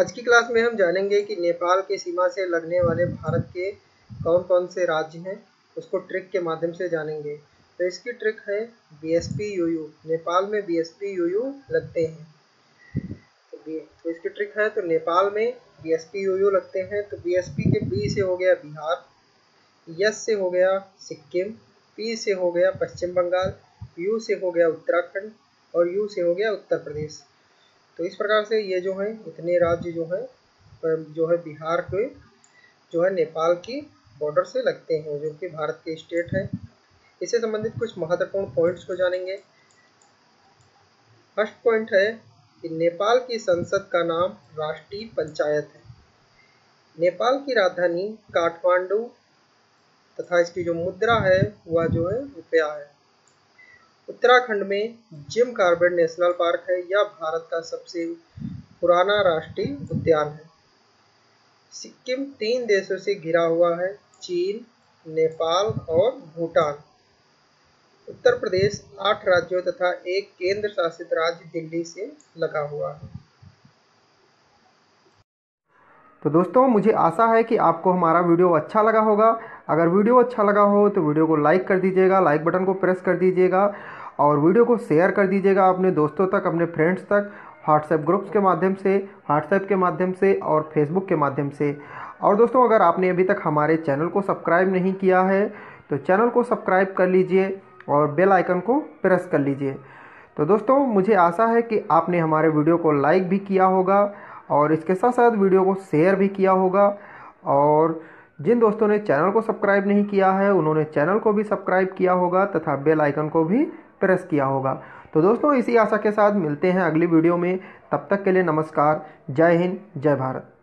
आज की क्लास में हम जानेंगे कि नेपाल के सीमा से लगने वाले भारत के कौन कौन से राज्य हैं उसको ट्रिक के माध्यम से जानेंगे। तो इसकी ट्रिक है B S P U U Nepal में B S P U U लगते हैं। तो, तो इसकी ट्रिक है तो नेपाल में B S P U U लगते हैं। तो बी एस पी के बी से हो गया बिहार यस से हो गया सिक्किम पी से हो गया पश्चिम बंगाल यू से हो गया उत्तराखंड और यू से हो गया उत्तर प्रदेश। तो इस प्रकार से ये जो है, इतने राज्य जो है जो है बिहार के, जो है नेपाल की बॉर्डर से लगते हैं, जो कि भारत के स्टेट है। इससे संबंधित कुछ महत्वपूर्ण पॉइंट्स को जानेंगे। फ़र्स्ट पॉइंट है कि नेपाल की संसद का नाम राष्ट्रीय पंचायत है। नेपाल की राजधानी काठमांडू तथा इसकी जो मुद्रा है, वह जो है रुपया है। उत्तराखंड में जिम कार्बेट नेशनल पार्क है। यह भारत का सबसे पुराना राष्ट्रीय उद्यान है। सिक्किम तीन देशों से घिरा हुआ है। चीन, नेपाल और भूटान। उत्तर प्रदेश आठ राज्यों तथा एक केंद्र शासित राज्य दिल्ली से लगा हुआ है। तो दोस्तों, मुझे आशा है कि आपको हमारा वीडियो अच्छा लगा होगा। अगर वीडियो अच्छा लगा हो तो वीडियो को लाइक कर दीजिएगा, लाइक बटन को प्रेस कर दीजिएगा। और वीडियो को शेयर कर दीजिएगा अपने दोस्तों तक, अपने फ्रेंड्स तक व्हाट्सएप ग्रुप्स के माध्यम से व्हाट्सएप के माध्यम से और फेसबुक के माध्यम से। और दोस्तों, अगर आपने अभी तक हमारे चैनल को सब्सक्राइब नहीं किया है तो चैनल को सब्सक्राइब कर लीजिए और बेल आइकन को प्रेस कर लीजिए। तो दोस्तों, मुझे आशा है कि आपने हमारे वीडियो को लाइक भी किया होगा और इसके साथ साथ वीडियो को शेयर भी किया होगा। और जिन दोस्तों ने चैनल को सब्सक्राइब नहीं किया है, उन्होंने चैनल को भी सब्सक्राइब किया होगा तथा बेल आइकन को भी प्रेस किया होगा। तो दोस्तों, इसी आशा के साथ मिलते हैं अगली वीडियो में। तब तक के लिए नमस्कार। जय हिंद, जय भारत।